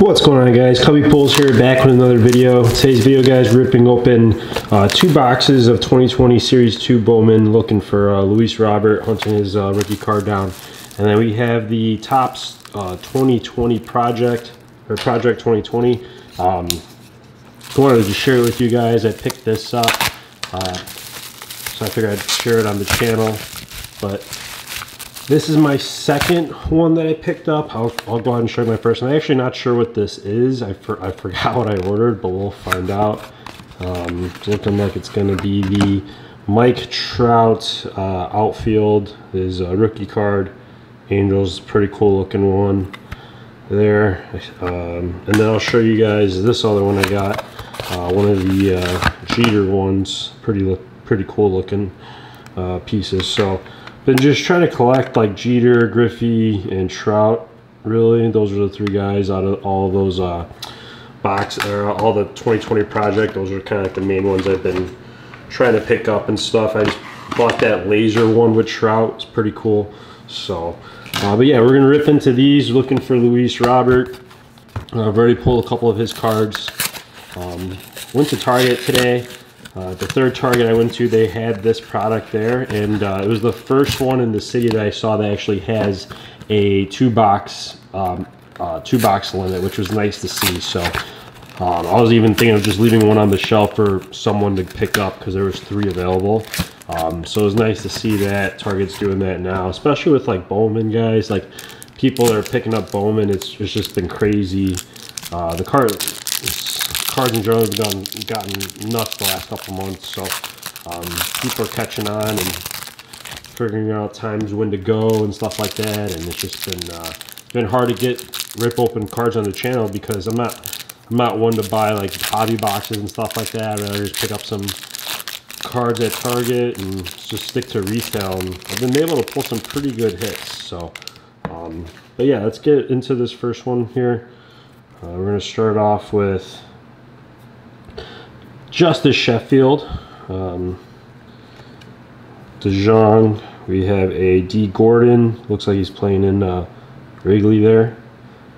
What's going on guys? Cubbie Pulls here back with another video. Today's video guys ripping open uh, two boxes of 2020 Series 2 Bowman looking for uh, Luis Robert hunting his uh, rookie card down. And then we have the Topps 2020 uh, project or Project 2020. Um, I wanted to share it with you guys. I picked this up. Uh, so I figured I'd share it on the channel. But this is my second one that I picked up. I'll, I'll go ahead and show you my first one. I'm actually not sure what this is. I, for, I forgot what I ordered, but we'll find out. Um, it's looking like it's going to be the Mike Trout uh, outfield. His uh, rookie card. Angels, pretty cool looking one there. Um, and then I'll show you guys this other one I got. Uh, one of the uh, Jeter ones. Pretty, look, pretty cool looking uh, pieces. So been just trying to collect like Jeter, Griffey, and Trout. Really, those are the three guys out of all of those uh, box or all the 2020 project. Those are kind of like the main ones I've been trying to pick up and stuff. I just bought that laser one with Trout. It's pretty cool. So, uh, but yeah, we're gonna rip into these. Looking for Luis Robert. Uh, I've already pulled a couple of his cards. Um, went to Target today. Uh, the third Target I went to, they had this product there, and uh, it was the first one in the city that I saw that actually has a two box um, uh, two box limit, which was nice to see. So um, I was even thinking of just leaving one on the shelf for someone to pick up because there was three available. Um, so it was nice to see that Target's doing that now, especially with like Bowman guys. Like people that are picking up Bowman, it's, it's just been crazy. Uh, the card cards in general have gotten, nuts the last couple months, so um, people are catching on and figuring out times when to go and stuff like that, and it's just been uh, been hard to get rip open cards on the channel because I'm not I'm not one to buy like hobby boxes and stuff like that. I'd rather just pick up some cards at Target and just stick to retail. And I've been able to pull some pretty good hits. So, um, but yeah, let's get into this first one here. Uh, we're going to start off with Justus Sheffield. Um, DeJong. We have a D. Gordon. Looks like he's playing in uh, Wrigley there.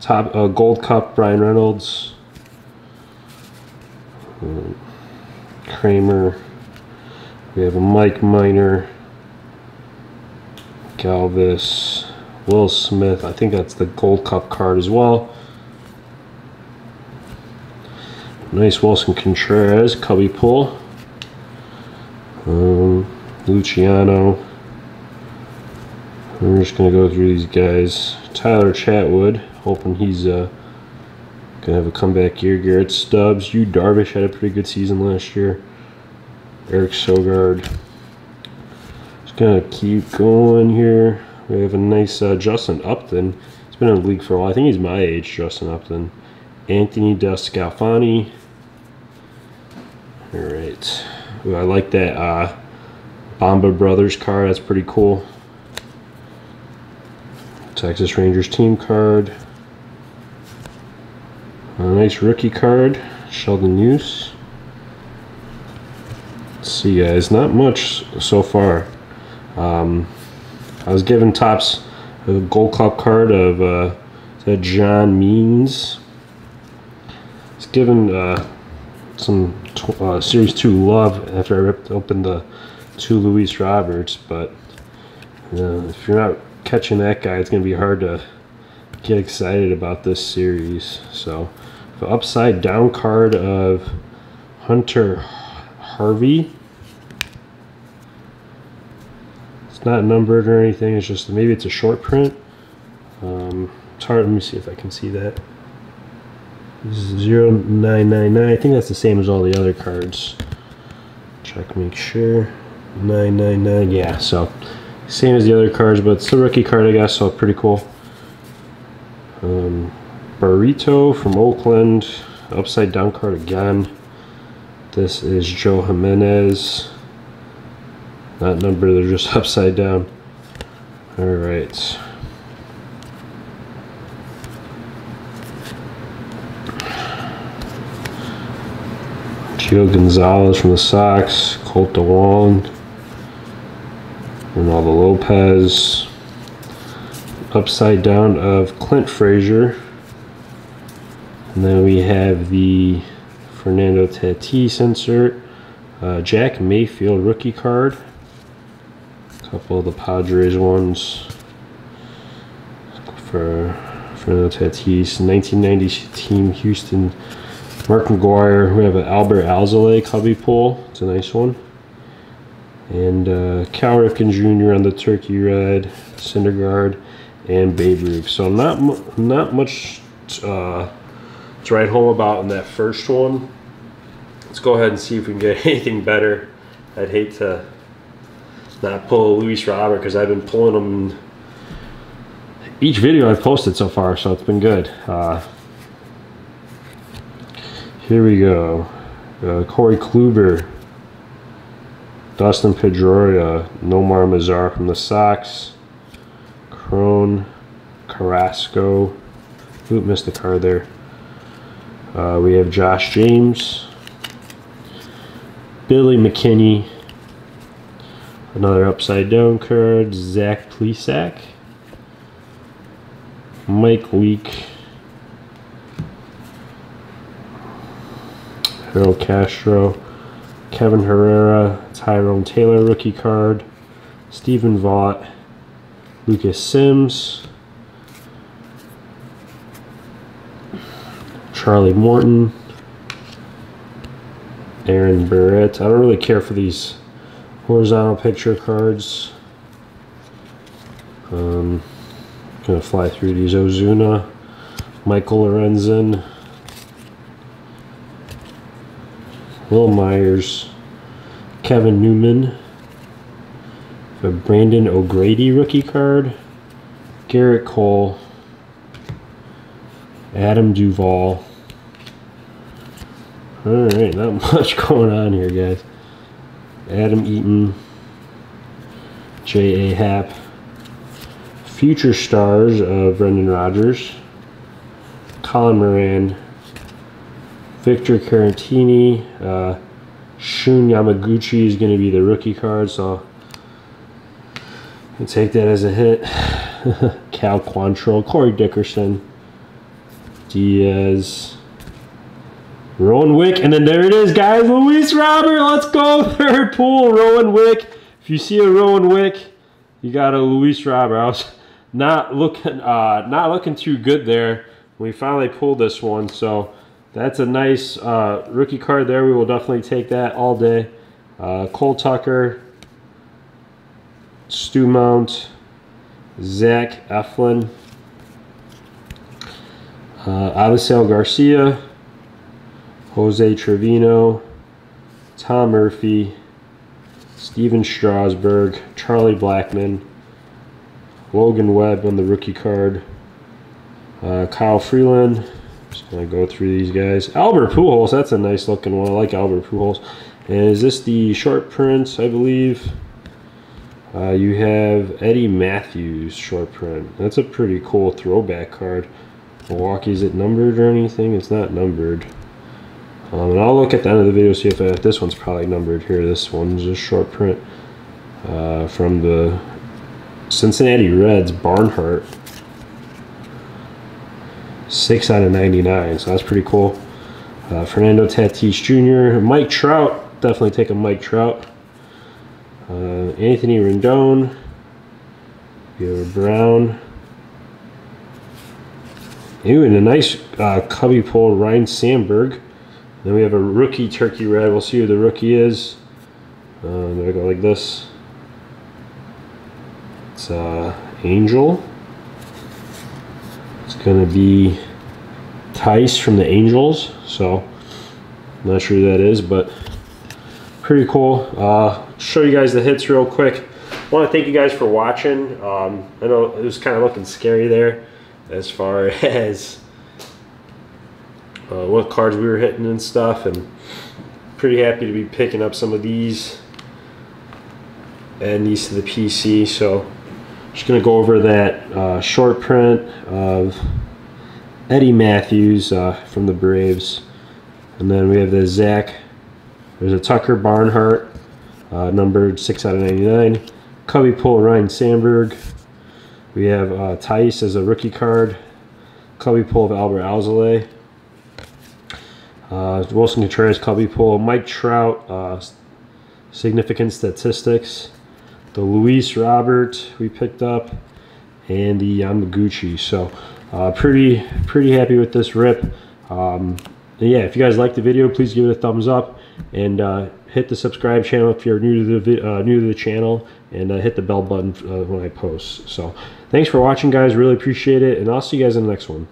Top uh, Gold Cup Bryan Reynolds. Um, Kramer. We have a Mike Minor. Galvis. Will Smith. I think that's the Gold Cup card as well. Nice Willson Contreras, Cubby pull. Um, Luciano. We're just going to go through these guys. Tyler Chatwood, hoping he's uh, going to have a comeback year. Garrett Stubbs. Yu Darvish had a pretty good season last year. Eric Sogard. Just going to keep going here. We have a nice uh, Justin Upton. He's been in the league for a while. I think he's my age, Justin Upton. Anthony DeSclafani. All right. Ooh, I like that uh, Bomba Brothers card. That's pretty cool. Texas Rangers team card. A nice rookie card. Sheldon Neuse. Let's see, guys. Not much so far. Um, I was given Topps a Gold Cup card of uh, John Means. Given uh, some uh, Series 2 love after I ripped open the two Luis Roberts, but uh, if you're not catching that guy, it's going to be hard to get excited about this series. So, the upside down card of Hunter Harvey. It's not numbered or anything, it's just maybe it's a short print. Um, it's hard, let me see if I can see that. 0999. I think that's the same as all the other cards. Check, make sure. 999. Yeah, so same as the other cards, but it's a rookie card, I guess, so pretty cool. Um, Barreto from Oakland. Upside down card again. This is Joe Jimenez. That number, they're just upside down. Alright. Gio Gonzalez from the Sox, Kolten Wong, Reynaldo Lopez, upside down of Clint Frazier, And then we have the Fernando Tatis insert. Uh, Jack Mayfield rookie card. A couple of the Padres ones for Fernando Tatis. 1990 team Houston. Mark McGwire. We have an Adbert Alzolay cubby pull. It's a nice one. And uh, Cal Ripken Jr. on the Turkey Red, Syndergaard, and Babe Ruth. So not not much uh, to write home about in that first one. Let's go ahead and see if we can get anything better. I'd hate to not pull Luis Robert because I've been pulling them each video I've posted so far, so it's been good. Uh, here we go. Uh, Corey Kluber, Dustin Pedroia, Nomar Mazara from the Sox, Cron, Carrasco. Oop, missed the card there. Uh, we have Josh James, Billy McKinney, another upside down card, Zach Plesac, Mike Leake, Harold Castro, Kevin Herrera, Tyrone Taylor rookie card, Stephen Vogt, Lucas Sims, Charlie Morton, Aaron Barrett. I don't really care for these horizontal picture cards. Um, gonna fly through these Ozuna, Michael Lorenzen, Wil Myers, Kevin Newman, the Brandon O'Grady rookie card, Gerrit Cole, Adam Duvall. Alright, not much going on here, guys. Adam Eaton, J.A. Happ, Future Stars of Brendan Rodgers, Colin Moran, Victor Caratini. uh, Shun Yamaguchi is going to be the rookie card, so I'll take that as a hit. Cal Quantrill, Corey Dickerson, Diaz, Rowan Wick, and then there it is, guys. Luis Robert, let's go. Third pool, Rowan Wick. If you see a Rowan Wick, you got a Luis Robert. I was not looking, uh, not looking too good there. We finally pulled this one, so that's a nice uh, rookie card there. We will definitely take that all day. Uh, Cole Tucker, Stu Mount, Zach Eflin, uh, Garcia, Jose Trevino, Tom Murphy, Stephen Strasburg, Charlie Blackmon, Logan Webb on the rookie card, uh, Kyle Freeland. Just gonna go through these guys. Albert Pujols, that's a nice looking one. I like Albert Pujols. And is this the short print, I believe? Uh, you have Eddie Mathews short print. That's a pretty cool throwback card. Milwaukee, is it numbered or anything? It's not numbered. Um, and I'll look at the end of the video see if, if this one's probably numbered here. This one's a short print uh, from the Cincinnati Reds Barnhart. 6 out of 99, so that's pretty cool. Uh, Fernando Tatis Jr., Mike Trout, definitely take a Mike Trout. Uh, Anthony Rendon, you Brown. Ooh, and a nice uh, cubby pull, Ryne Sandberg. Then we have a rookie turkey red. We'll see who the rookie is. Uh, there we go like this. It's uh, Angel. Going to be Tice from the Angels. So, not sure who that is, but pretty cool. Uh, show you guys the hits real quick. I want to thank you guys for watching. Um, I know it was kind of looking scary there as far as uh, what cards we were hitting and stuff and pretty happy to be picking up some of these and these to the PC so just gonna go over that uh, short print of Eddie Mathews uh, from the Braves. And then we have the Zach there's a Tucker Barnhart uh, numbered 6 out of 99 Cubby pull Ryne Sandberg. We have uh, Tice as a rookie card. Cubby pull of Adbert Alzolay. Uh, Willson Contreras Cubby pull. Mike Trout uh, significant statistics. The Luis Robert we picked up, and the Yamaguchi. So uh, pretty pretty happy with this rip. Um, yeah, if you guys like the video, please give it a thumbs up and uh, hit the subscribe channel if you're new to the uh, new to the channel, and uh, hit the bell button uh, when I post. So thanks for watching, guys. Really appreciate it, and I'll see you guys in the next one.